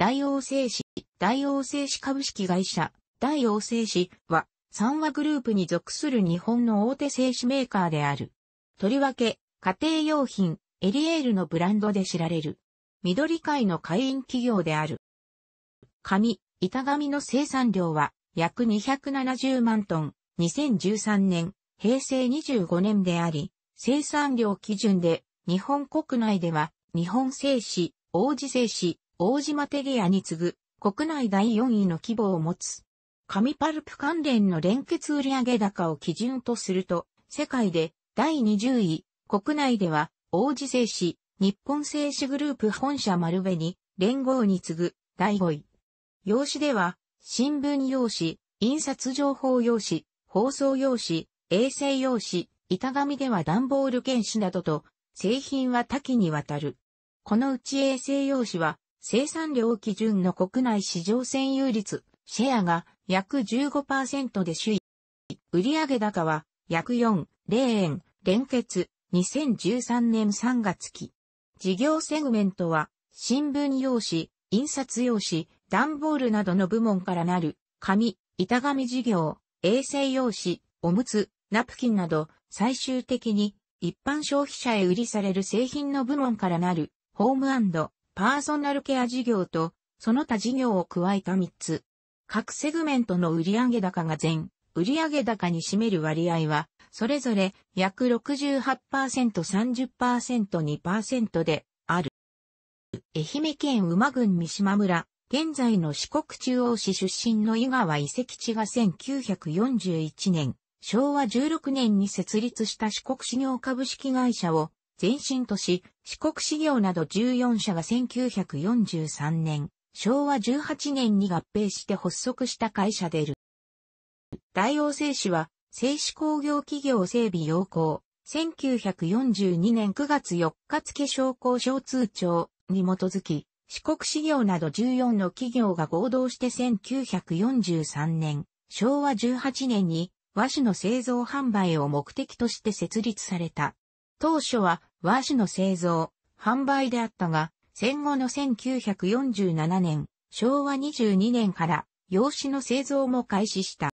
大王製紙、大王製紙株式会社、大王製紙は、三和グループに属する日本の大手製紙メーカーである。とりわけ、家庭用品、エリエールのブランドで知られる。緑海の会員企業である。紙、板紙の生産量は約270万トン、2013年、平成25年であり、生産量基準で日本国内では日本製紙、王子製紙、王子マテリアに次ぐ国内第4位の規模を持つ。紙パルプ関連の連結売上高を基準とすると、世界で第20位、国内では王子製紙、日本製紙グループ本社丸紅、連合に次ぐ第5位。用紙では、新聞用紙、印刷情報用紙、放送用紙、衛生用紙、板紙では段ボール原紙などと、製品は多岐にわたる。このうち衛生用紙は、生産量基準の国内市場占有率、シェアが約15%で首位。売上高は約4、0円、連結、2013年3月期。事業セグメントは、新聞用紙、印刷用紙、段ボールなどの部門からなる、紙、板紙事業、衛生用紙、おむつ、ナプキンなど、最終的に一般消費者へ売りされる製品の部門からなる、ホームパーソナルケア事業と、その他事業を加えた3つ。各セグメントの売上高が全、売上高に占める割合は、それぞれ約68%、30%、2%である。愛媛県馬郡三島村、現在の四国中央市出身の井川遺跡地が1941年、昭和16年に設立した四国市業株式会社を前身とし、四国市業など14社が1943年、昭和18年に合併して発足した会社である。大王製紙は、製紙工業企業整備要項、1942年9月4日付商工商通帳に基づき、四国市業など14の企業が合同して1943年、昭和18年に和紙の製造販売を目的として設立された。当初は和紙の製造、販売であったが、戦後の1947年、昭和22年から用紙の製造も開始した。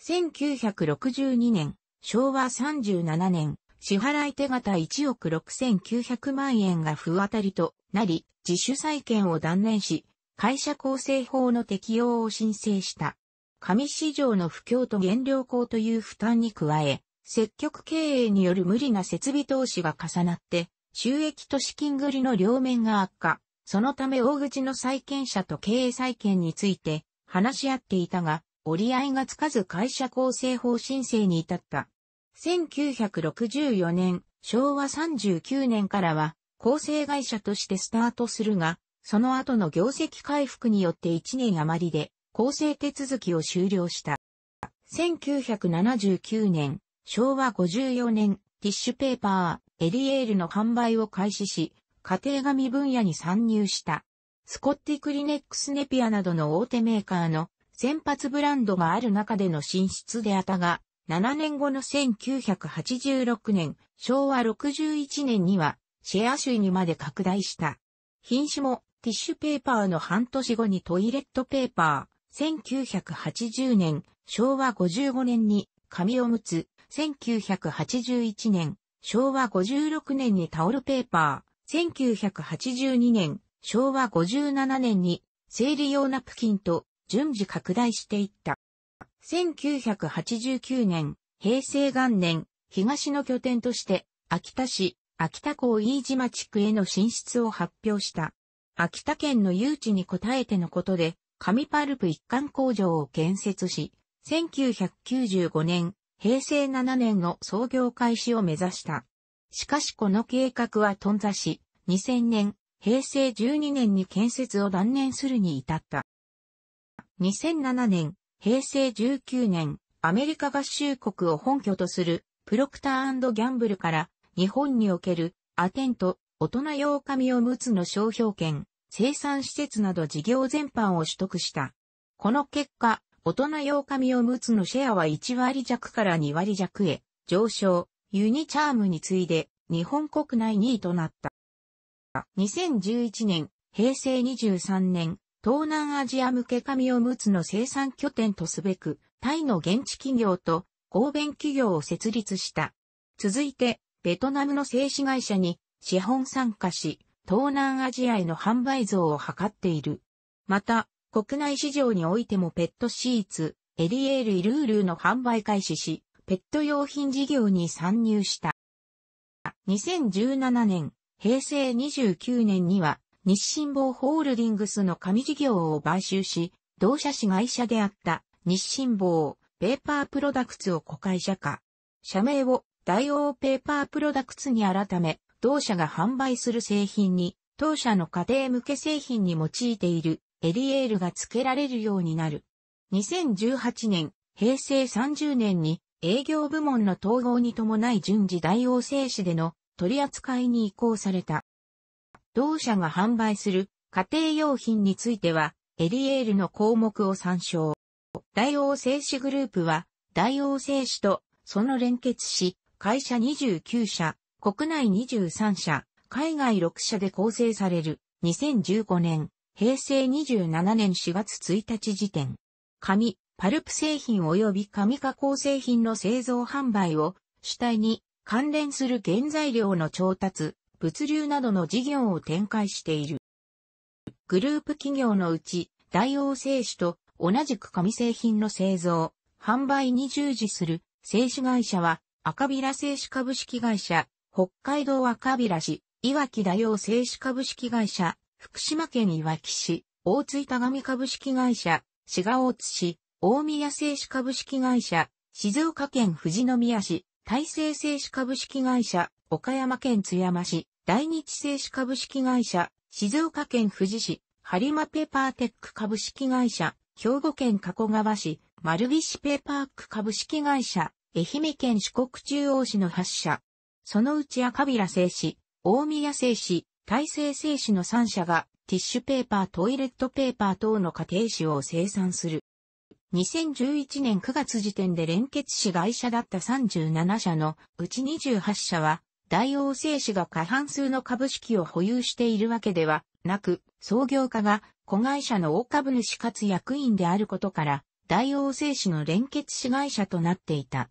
1962年、昭和37年、支払い手形1億6900万円が不当たりとなり、自主債権を断念し、会社構成法の適用を申請した。紙市場の不況と原料高という負担に加え、積極経営による無理な設備投資が重なって、収益と資金繰りの両面が悪化。そのため大口の債権者と経営債権について話し合っていたが、折り合いがつかず会社構成法申請に至った。1964年、昭和39年からは構成会社としてスタートするが、その後の業績回復によって1年余りで構成手続きを終了した。1979年、昭和54年、ティッシュペーパー、エリエールの販売を開始し、家庭紙分野に参入した。スコッティクリネックスネピアなどの大手メーカーの先発ブランドがある中での進出であったが、7年後の1986年、昭和61年にはシェア州にまで拡大した。品種もティッシュペーパーの半年後にトイレットペーパー、1980年、昭和55年に紙おむつ、1981年、昭和56年にタオルペーパー、1982年、昭和57年に生理用ナプキンと順次拡大していった。1989年、平成元年、東の拠点として、秋田市、秋田港飯島地区への進出を発表した。秋田県の誘致に応えてのことで、紙パルプ一貫工場を建設し、1995年、平成7年の創業開始を目指した。しかしこの計画は頓挫し、2000年、平成12年に建設を断念するに至った。2007年、平成19年、アメリカ合衆国を本拠とするプロクターギャンブルから日本におけるアテント大人用紙おむつの商標権、生産施設など事業全般を取得した。この結果、大人用紙おむつのシェアは1割弱から2割弱へ上昇、ユニチャームに次いで日本国内2位となった。2011年、平成23年、東南アジア向け紙おむつの生産拠点とすべく、タイの現地企業と合弁企業を設立した。続いて、ベトナムの製紙会社に資本参加し、東南アジアへの販売増を図っている。また、国内市場においてもペットシーツ、エリエール・イルールの販売開始し、ペット用品事業に参入した。2017年、平成29年には、日清坊ホールディングスの紙事業を買収し、同社子会社であった日清坊ペーパープロダクツを子会社化。社名を大王ペーパープロダクツに改め、同社が販売する製品に、当社の家庭向け製品に用いているエリエールが付けられるようになる。2018年、平成30年に営業部門の統合に伴い順次大王製紙での取り扱いに移行された。同社が販売する家庭用品については、エリエールの項目を参照。大王製紙グループは、大王製紙とその連結し、会社29社、国内23社、海外6社で構成される2015年、平成27年4月1日時点。紙、パルプ製品及び紙加工製品の製造販売を主体に関連する原材料の調達、物流などの事業を展開している。グループ企業のうち、大王製紙と同じく紙製品の製造、販売に従事する製紙会社は赤ビラ製紙株式会社、北海道赤ビラ市、岩木大王製紙株式会社、福島県岩木市、大津板紙株式会社、滋賀大津市、大宮製紙株式会社、静岡県富士宮市、大成製紙株式会社、岡山県津山市、大日製紙株式会社、静岡県富士市、播磨ペーパーテック株式会社、兵庫県加古川市、丸菱ペーパーク株式会社、愛媛県四国中央市の8社。そのうち赤ビラ製紙、大宮製紙、大成製紙の3社がティッシュペーパー、トイレットペーパー等の家庭紙を生産する。2011年9月時点で連結紙会社だった37社のうち28社は、大王製紙が過半数の株式を保有しているわけではなく、創業家が子会社の大株主かつ役員であることから、大王製紙の連結紙会社となっていた。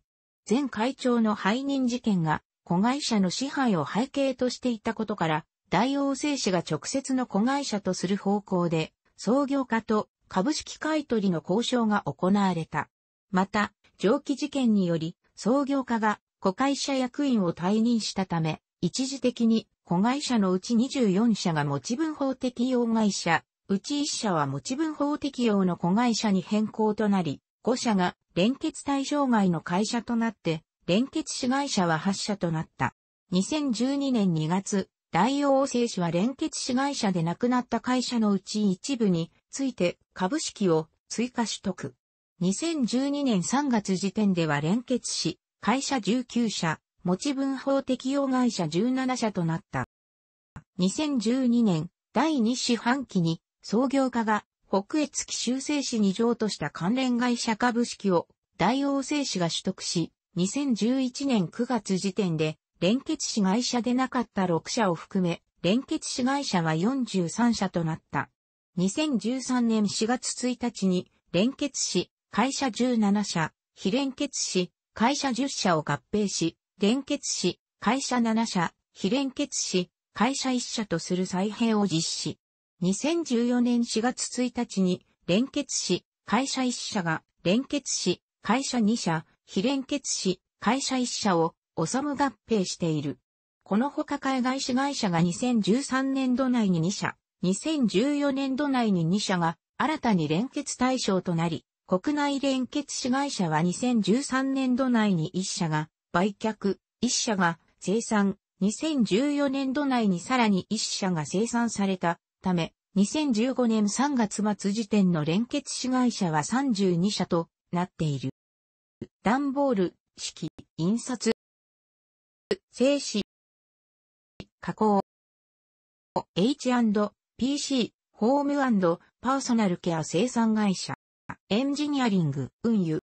前会長の背任事件が子会社の支配を背景としていたことから、大王製紙が直接の子会社とする方向で、創業家と株式買取の交渉が行われた。また、上記事件により、創業家が子会社役員を退任したため、一時的に子会社のうち24社が持ち分法適用会社、うち1社は持ち分法適用の子会社に変更となり、5社が連結対象外の会社となって、連結子会社は8社となった。2012年2月、大王製紙は連結子会社で亡くなった会社のうち一部について株式を追加取得。2012年3月時点では連結し、会社19社、持ち分法適用会社17社となった。2012年第2四半期に創業家が北越紀州製紙に譲渡した関連会社株式を大王製紙が取得し、2011年9月時点で、連結子会社でなかった6社を含め、連結子会社は43社となった。2013年4月1日に、連結子、会社17社、非連結子、会社10社を合併し、連結子、会社7社、非連結子、会社1社とする再編を実施。2014年4月1日に、連結子、会社1社が、連結子、会社2社、非連結し、会社1社を、おさむ合併している。この他海外子会社が2013年度内に2社、2014年度内に2社が新たに連結対象となり、国内連結子会社は2013年度内に1社が売却、1社が生産、2014年度内にさらに1社が生産されたため、2015年3月末時点の連結子会社は32社となっている。段ボール、式、印刷、静止、加工、H&PC、ホームパーソナルケア生産会社、エンジニアリング、運輸、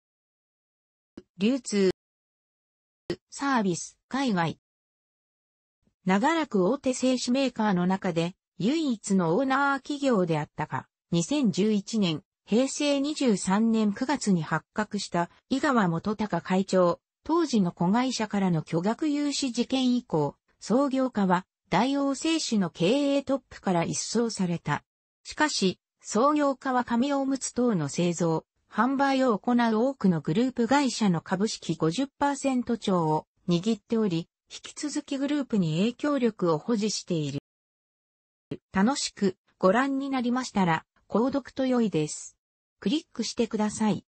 流通、サービス、海外。長らく大手製紙メーカーの中で、唯一のオーナー企業であったが、2011年、平成23年9月に発覚した井川元隆会長、当時の子会社からの巨額融資事件以降、創業家は大王製紙の経営トップから一掃された。しかし、創業家は紙おむつ等の製造、販売を行う多くのグループ会社の株式50%超を握っており、引き続きグループに影響力を保持している。楽しくご覧になりましたら、購読と良いです。クリックしてください。